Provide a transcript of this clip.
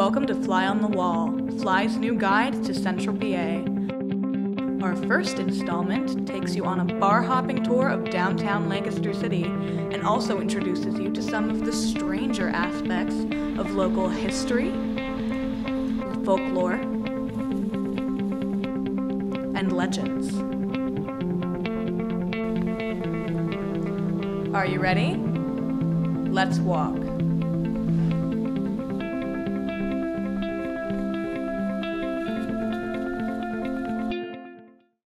Welcome to Fly on the Wall, Fly's new guide to Central PA. Our first installment takes you on a bar hopping tour of downtown Lancaster City and also introduces you to some of the stranger aspects of local history, folklore, and legends. Are you ready? Let's walk.